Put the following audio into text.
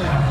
Finland.